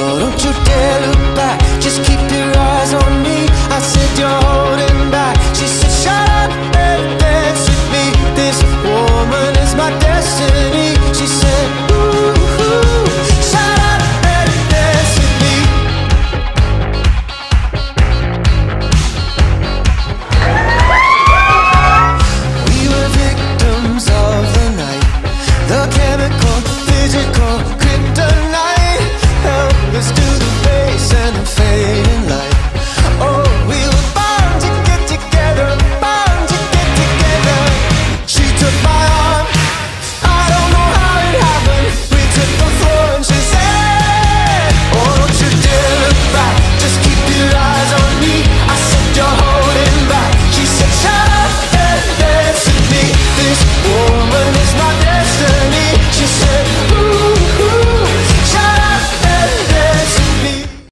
Oh, don't you dare look back, just keep it.